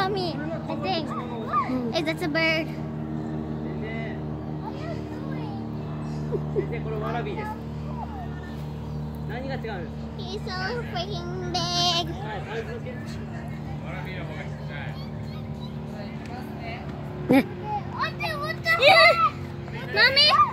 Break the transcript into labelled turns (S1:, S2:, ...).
S1: mommy. I think. Hmm. Is that a bird. He's so freaking big.
S2: what the, what? Yeah.
S1: Mommy?